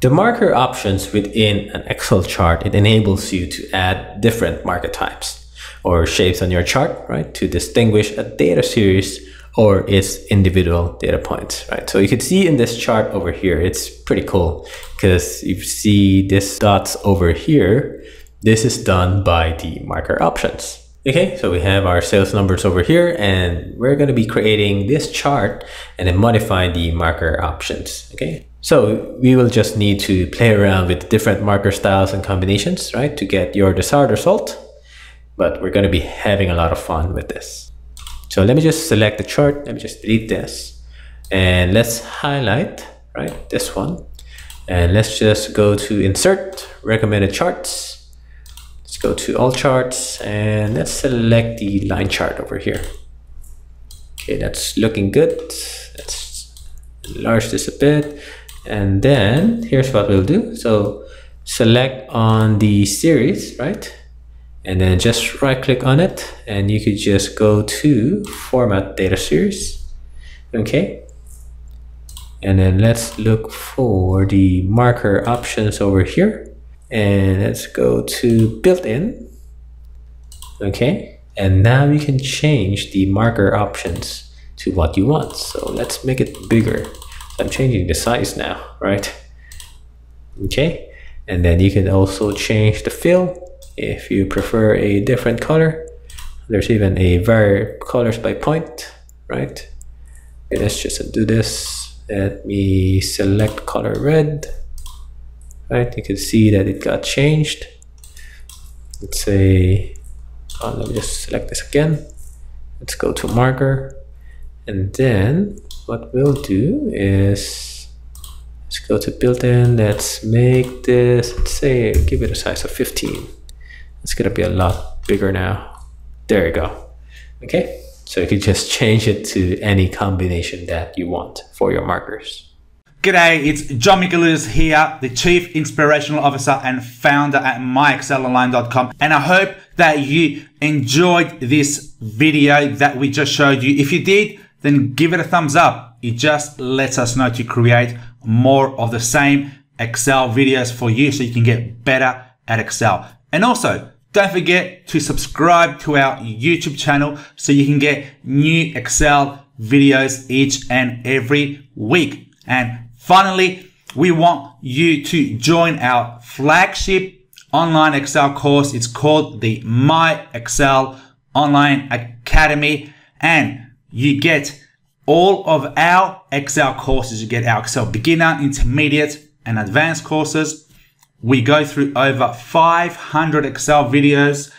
The marker options within an Excel chart, it enables you to add different marker types or shapes on your chart, right? To distinguish a data series or its individual data points, right? So you can see in this chart over here, it's pretty cool because you see this dots over here, this is done by the marker options. Okay, so we have our sales numbers over here and we're going to be creating this chart and then modify the marker options. Okay, so we will just need to play around with different marker styles and combinations, right, to get your desired result. But we're going to be having a lot of fun with this. So let me just select the chart. Let me just delete this and let's highlight, right, this one. And let's just go to insert recommended charts go to all charts and let's select the line chart over here. Okay, that's looking good. Let's enlarge this a bit. And then here's what we'll do. So select on the series, right? And then just right click on it and you could just go to format data series. Okay. And then let's look for the marker options over here and let's go to built-in okay and now you can change the marker options to what you want. So let's make it bigger. I'm changing the size now right? Okay and then you can also change the fill if you prefer a different color. There's even a vary colors by point right? Okay, let's just do this. Let me select color red right? You can see that it got changed. Let's say oh, let me just select this again. Let's go to marker. And then what we'll do is let's go to built-in. Let's make this let's say give it a size of 15 it's gonna be a lot bigger now. There you go. Okay? So you can just change it to any combination that you want for your markers G'day, it's John Michaloudis here, the Chief Inspirational Officer and founder at myexcelonline.com. And I hope that you enjoyed this video that we just showed you. If you did, then give it a thumbs up. It just lets us know to create more of the same Excel videos for you so you can get better at Excel. And also, don't forget to subscribe to our YouTube channel so you can get new Excel videos each and every week. And Finally, we want you to join our flagship online Excel course. It's called the My Excel Online Academy and you get all of our Excel courses. You get our Excel beginner, intermediate and advanced courses. We go through over 500 Excel videos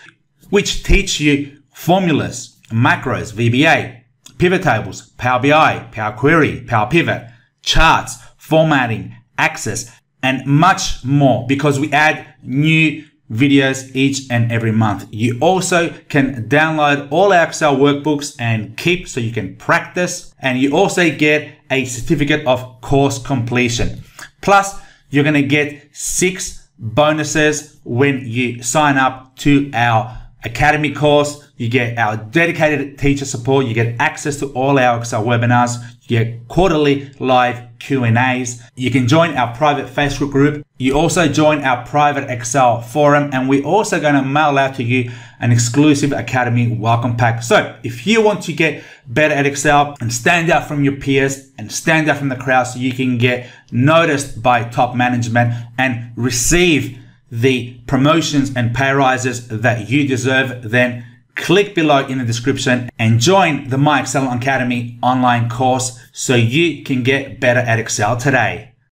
which teach you formulas, macros, VBA, pivot tables, Power BI, Power Query, Power Pivot, charts, formatting, access, and much more because we add new videos each and every month. You also can download all our Excel workbooks and keep so you can practice. And you also get a certificate of course completion. Plus, you're going to get six bonuses when you sign up to our Academy course. You get our dedicated teacher support. You get access to all our Excel webinars. You get quarterly live Q&As. You can join our private Facebook group. You also join our private Excel forum and we're also going to mail out to you an exclusive Academy welcome pack. So if you want to get better at Excel and stand out from your peers and stand out from the crowd so you can get noticed by top management and receive the promotions and pay rises that you deserve, then click below in the description and join the My Excel Academy online course so you can get better at Excel today.